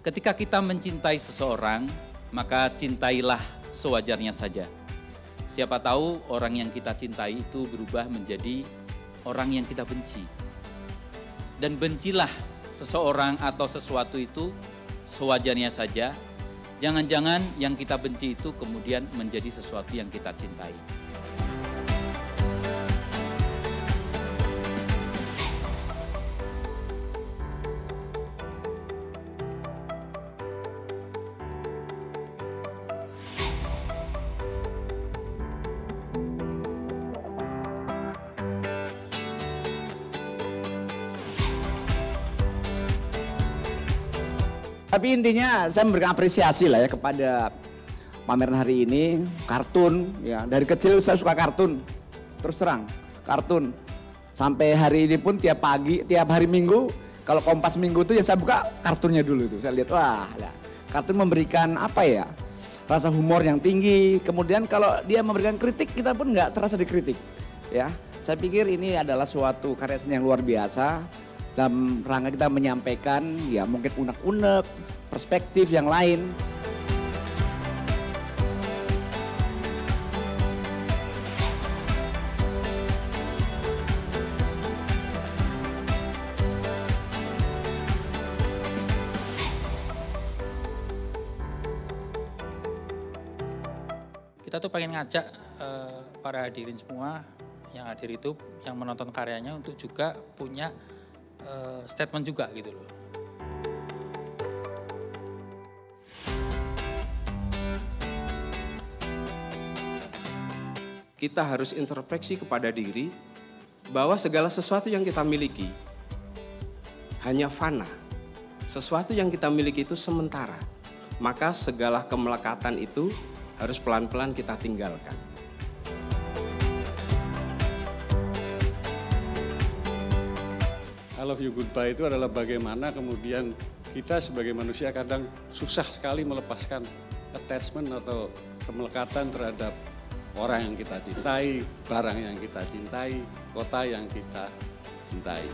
Ketika kita mencintai seseorang, maka cintailah sewajarnya saja. Siapa tahu orang yang kita cintai itu berubah menjadi orang yang kita benci. Dan bencilah seseorang atau sesuatu itu sewajarnya saja. Jangan-jangan yang kita benci itu kemudian menjadi sesuatu yang kita cintai. Tapi intinya saya memberikan apresiasi lah ya kepada pameran hari ini, kartun ya. Dari kecil saya suka kartun. Terus terang, kartun. Sampai hari ini pun tiap pagi, tiap hari Minggu, kalau Kompas Minggu itu ya saya buka kartunnya dulu tuh. Saya lihat wah, ya. kartun memberikan apa ya? Rasa humor yang tinggi. Kemudian kalau dia memberikan kritik, kita pun nggak terasa dikritik. Ya, saya pikir ini adalah suatu karya seni yang luar biasa dalam rangka kita menyampaikan ya mungkin unek-unek, perspektif yang lain. Kita tuh pengen ngajak eh, para hadirin semua yang hadir itu, yang menonton karyanya untuk juga punya eh, statement juga gitu loh. kita harus introspeksi kepada diri bahwa segala sesuatu yang kita miliki hanya fana. Sesuatu yang kita miliki itu sementara. Maka segala kemelekatan itu harus pelan-pelan kita tinggalkan. I love you goodbye itu adalah bagaimana kemudian kita sebagai manusia kadang susah sekali melepaskan attachment atau kemelekatan terhadap orang yang kita cintai, barang yang kita cintai, kota yang kita cintai.